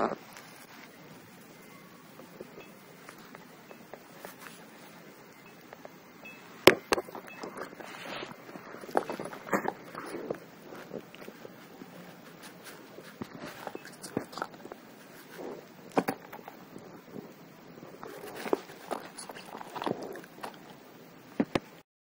Uh,